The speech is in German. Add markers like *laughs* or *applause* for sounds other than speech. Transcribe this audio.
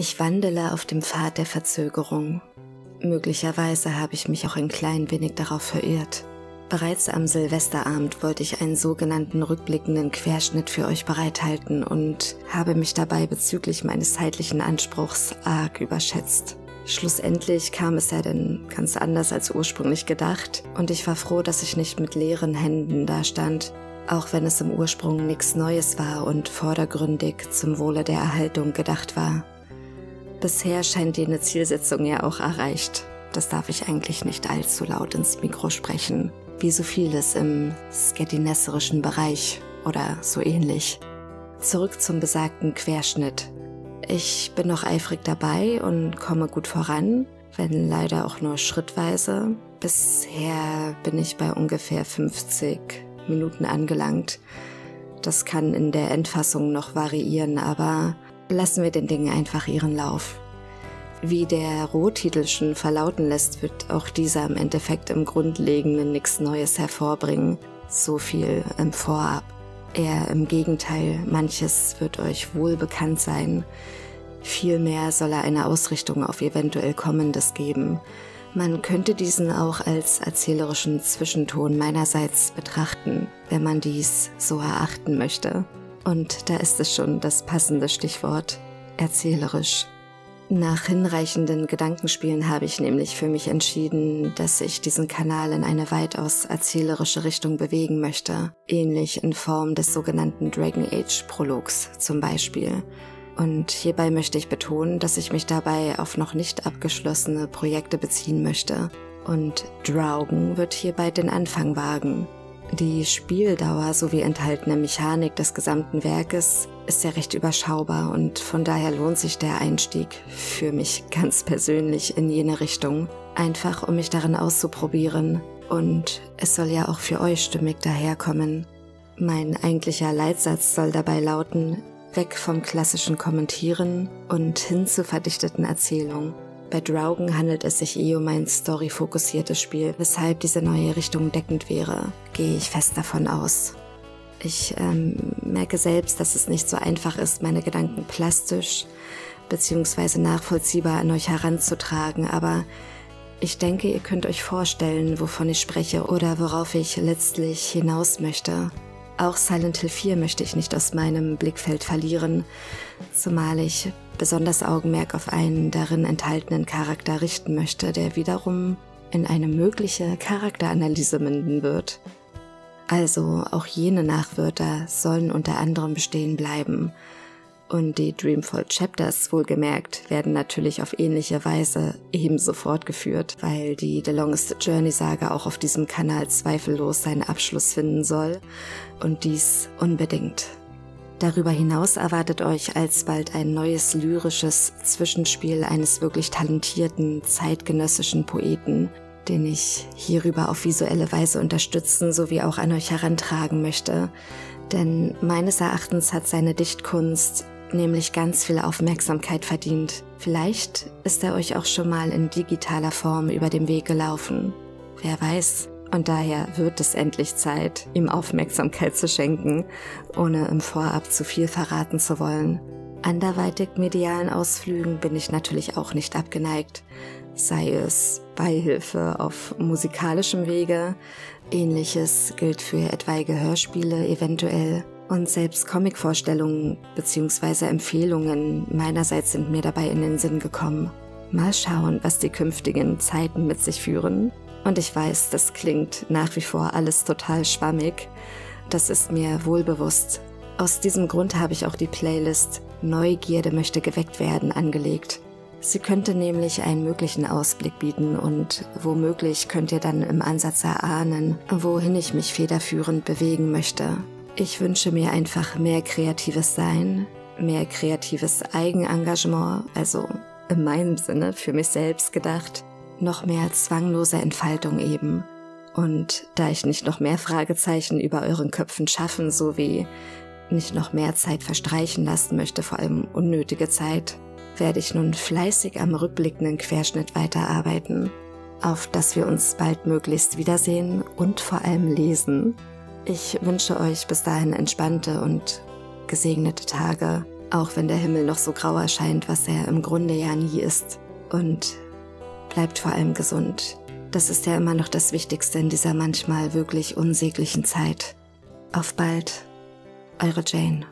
Ich wandele auf dem Pfad der Verzögerung. Möglicherweise habe ich mich auch ein klein wenig darauf verirrt. Bereits am Silvesterabend wollte ich einen sogenannten rückblickenden Querschnitt für euch bereithalten und habe mich dabei bezüglich meines zeitlichen Anspruchs arg überschätzt. Schlussendlich kam es ja denn ganz anders als ursprünglich gedacht und ich war froh, dass ich nicht mit leeren Händen dastand, auch wenn es im Ursprung nichts Neues war und vordergründig zum Wohle der Erhaltung gedacht war. Bisher scheint jene Zielsetzung ja auch erreicht. Das darf ich eigentlich nicht allzu laut ins Mikro sprechen, wie so vieles im sketinesserischen Bereich oder so ähnlich. Zurück zum besagten Querschnitt. Ich bin noch eifrig dabei und komme gut voran, wenn leider auch nur schrittweise. Bisher bin ich bei ungefähr 50 Minuten angelangt. Das kann in der Endfassung noch variieren, aber lassen wir den Dingen einfach ihren Lauf. Wie der Rohtitel schon verlauten lässt, wird auch dieser im Endeffekt im Grundlegenden nichts Neues hervorbringen. So viel im Vorab. Eher im Gegenteil, manches wird euch wohl bekannt sein. Vielmehr soll er eine Ausrichtung auf eventuell Kommendes geben. Man könnte diesen auch als erzählerischen Zwischenton meinerseits betrachten, wenn man dies so erachten möchte. Und da ist es schon das passende Stichwort erzählerisch. Nach hinreichenden Gedankenspielen habe ich nämlich für mich entschieden, dass ich diesen Kanal in eine weitaus erzählerische Richtung bewegen möchte, ähnlich in Form des sogenannten Dragon Age Prologs zum Beispiel. Und hierbei möchte ich betonen, dass ich mich dabei auf noch nicht abgeschlossene Projekte beziehen möchte. Und Draugen wird hierbei den Anfang wagen. Die Spieldauer sowie enthaltene Mechanik des gesamten Werkes ist ja recht überschaubar und von daher lohnt sich der Einstieg für mich *laughs* ganz persönlich in jene Richtung, einfach um mich darin auszuprobieren. Und es soll ja auch für euch stimmig daherkommen. Mein eigentlicher Leitsatz soll dabei lauten, weg vom klassischen Kommentieren und hin zur verdichteten Erzählung. Bei Draugen handelt es sich eh um ein story-fokussiertes Spiel, weshalb diese neue Richtung deckend wäre, gehe ich fest davon aus. Ich ähm, merke selbst, dass es nicht so einfach ist, meine Gedanken plastisch bzw. nachvollziehbar an euch heranzutragen, aber ich denke, ihr könnt euch vorstellen, wovon ich spreche oder worauf ich letztlich hinaus möchte. Auch Silent Hill 4 möchte ich nicht aus meinem Blickfeld verlieren, zumal ich besonders Augenmerk auf einen darin enthaltenen Charakter richten möchte, der wiederum in eine mögliche Charakteranalyse münden wird. Also auch jene Nachwörter sollen unter anderem bestehen bleiben. Und die Dreamfall Chapters, wohlgemerkt, werden natürlich auf ähnliche Weise ebenso fortgeführt, weil die The Longest Journey Saga auch auf diesem Kanal zweifellos seinen Abschluss finden soll. Und dies unbedingt. Darüber hinaus erwartet euch alsbald ein neues lyrisches Zwischenspiel eines wirklich talentierten zeitgenössischen Poeten, den ich hierüber auf visuelle Weise unterstützen sowie auch an euch herantragen möchte. Denn meines Erachtens hat seine Dichtkunst nämlich ganz viel Aufmerksamkeit verdient. Vielleicht ist er euch auch schon mal in digitaler Form über den Weg gelaufen. Wer weiß. Und daher wird es endlich Zeit, ihm Aufmerksamkeit zu schenken, ohne im Vorab zu viel verraten zu wollen. Anderweitig medialen Ausflügen bin ich natürlich auch nicht abgeneigt, sei es Beihilfe auf musikalischem Wege, ähnliches gilt für etwaige Hörspiele eventuell und selbst Comicvorstellungen bzw. Empfehlungen meinerseits sind mir dabei in den Sinn gekommen. Mal schauen, was die künftigen Zeiten mit sich führen und ich weiß, das klingt nach wie vor alles total schwammig. Das ist mir wohlbewusst. Aus diesem Grund habe ich auch die Playlist Neugierde möchte geweckt werden angelegt. Sie könnte nämlich einen möglichen Ausblick bieten und womöglich könnt ihr dann im Ansatz erahnen, wohin ich mich federführend bewegen möchte. Ich wünsche mir einfach mehr kreatives Sein, mehr kreatives Eigenengagement, also in meinem Sinne für mich selbst gedacht, noch mehr zwanglose Entfaltung eben. Und da ich nicht noch mehr Fragezeichen über euren Köpfen schaffen sowie nicht noch mehr Zeit verstreichen lassen möchte, vor allem unnötige Zeit, werde ich nun fleißig am rückblickenden Querschnitt weiterarbeiten, auf dass wir uns baldmöglichst wiedersehen und vor allem lesen. Ich wünsche euch bis dahin entspannte und gesegnete Tage auch wenn der Himmel noch so grau erscheint, was er im Grunde ja nie ist. Und bleibt vor allem gesund. Das ist ja immer noch das Wichtigste in dieser manchmal wirklich unsäglichen Zeit. Auf bald, eure Jane.